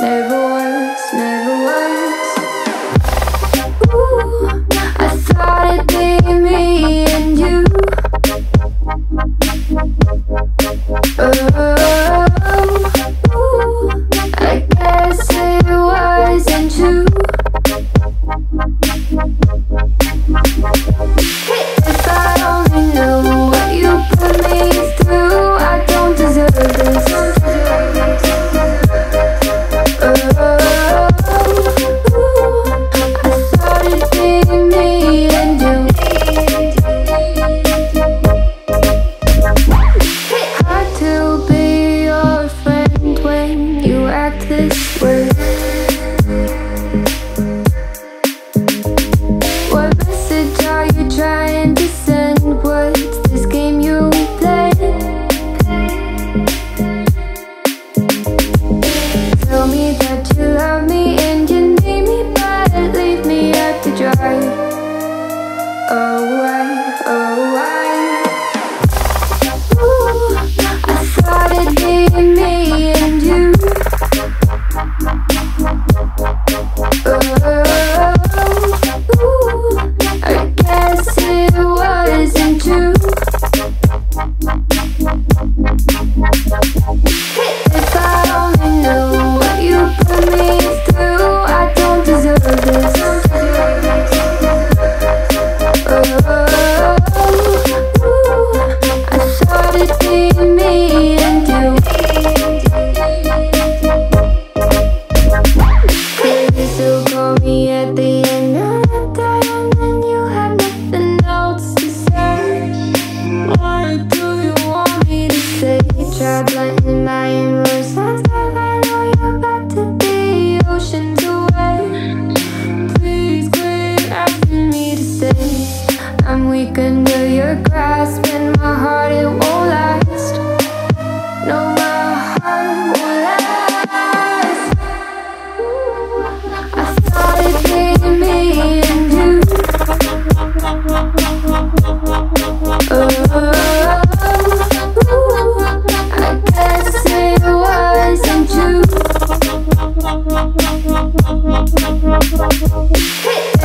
Never this word. trouble in my Hit.